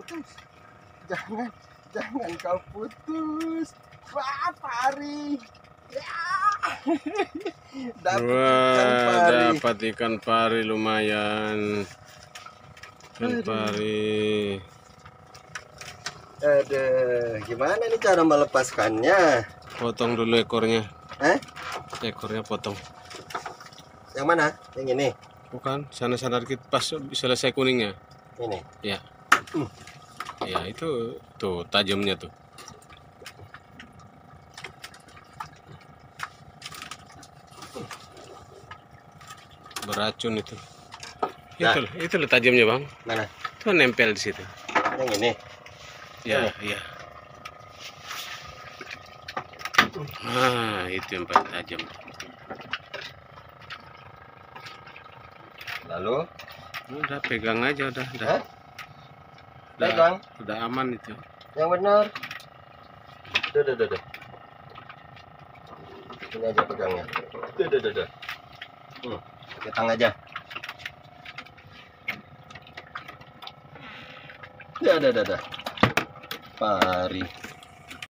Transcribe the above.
putus. Jangan, jangan kau putus. Wah, pari. Ya. Dapat ikan Wah, pari. dapat ikan pari lumayan. Ikan pari. Aduh, gimana nih cara melepaskannya? Potong dulu ekornya. Eh? Ekornya potong. Yang mana? Yang ini. Bukan, sana-sana dikit pas selesai kuningnya. Ini. Ya. Hmm. Ya, itu tuh tajamnya tuh. Beracun itu. Nah. Itu, itu loh tajamnya, Bang. Mana? Tuh nempel di situ. Yang ini. Ya, ya. Ah, itu yang paling tajam. Lalu, Udah pegang aja udah, udah. Hah? Udah, pegang. udah aman itu. Yang benar. Duh, duh, duh, duh. Ini aja pegangnya. Duh, duh, duh, duh. Hmm, pakai tang aja. Dah, dah, dah, dah. Pari.